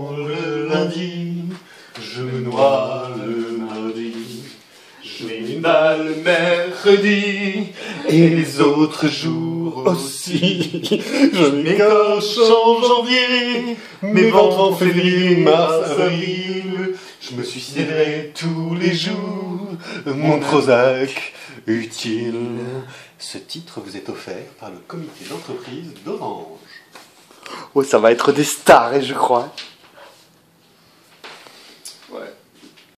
Le lundi, je me noie le mardi, je une balle le mercredi, et les autres jours aussi. Je m'écorche en janvier, mes ventres en février, mars, avril. Je me suiciderai tous les jours, mon Prozac utile. Ce titre vous est offert par le comité d'entreprise d'Orange. Oh, ça va être des stars, et je crois.